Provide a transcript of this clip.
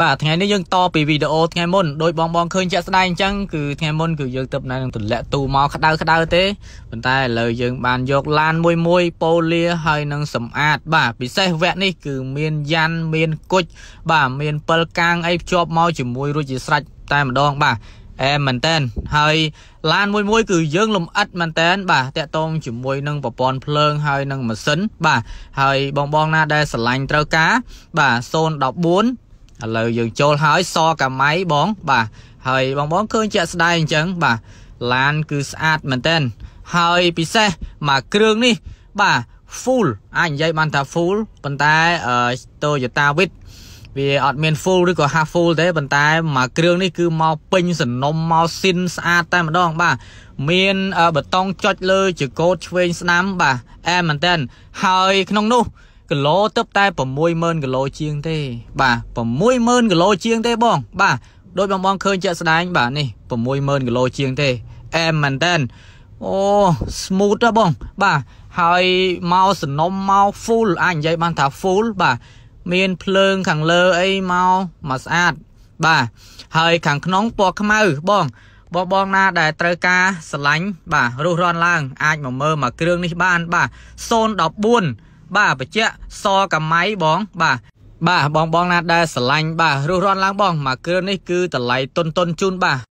បាទថ្ងៃនេះយើងតពីវីដេអូថ្ងៃមុនដោយបងបងឃើញជាក់ស្ដែងអញ្ចឹងគឺថ្ងៃមុនគឺយើងទៅណែនឹងទម្លាក់ទូមកក្តៅក្តៅទេប៉ុន្តែឥឡូវយើងបានយកឡានមួយមួយប៉ូលាហើយនឹងសម្អាត បាទពិសេសវគ្គនេះគឺមានយ៉ាន់មានគុជបាទមានពិលកាងអីភ្ជាប់មកជាមួយរួចជាស្រេចតែម្ដងបាទអែមែនតែនហើយឡានមួយមួយគឺយើងលំអិតមែនតែនបាទតាក់ទងជាមួយនឹងប្រព័ន្ធភ្លើងហើយនឹងម៉ាស៊ីនបាទហើយបងបងណាដែលស្រឡាញ់ត្រូវការបាទ014 ឥឡូវយើងចូលហើយសកាម៉ៃបង បាទហើយបងបងឃើញជាក់ស្ដែងអញ្ចឹងបាទឡានគឺស្អាតមែនតែនហើយពិសេសមកគ្រឿងនេះ បាទ full អាចនិយាយបានថា full ប៉ុន្តែ Toyota Wish វាអត់មាន full ឬក៏ half full ទេប៉ុន្តែមួយគ្រឿងនេះគឺមកពេញសំណុំមកស៊ីនស្អាតតែម្ដង បាទមានបេតុងចុចលើជាកោតឆ្វេងស្ដាំបាទអែមែនតើហើយក្នុងនោះ គីឡូទឹកតែ60000គីឡូជាងទេបាទ60000គីឡូជាងទេបង បាទដោយបងបងឃើញជាក់ស្ដែងបាទនេះ60000គីឡូជាងទេអែមមែនតើអូ smooth ហ៎បង បាទហើយមកសនំមក full អាចនិយាយបានថា full បាទមានភ្លើងខាងលើអីមកមកស្អាត បាទហើយខាងក្នុងពណ៌ខ្មៅបងបងបងណាដែលត្រូវការស្រឡាញ់បាទរុះរាន់ឡើង អាចមកមើលមកគ្រឿងនេះបាន បាទ014 បាទបច្ចៈសកម៉ៃបង បាទបាទបងបងណាដែលស្រឡាញ់បាទរស់រាន់ឡើងបងមកគ្រឿងនេះគឺតម្លៃតុនតុនជូនបាទ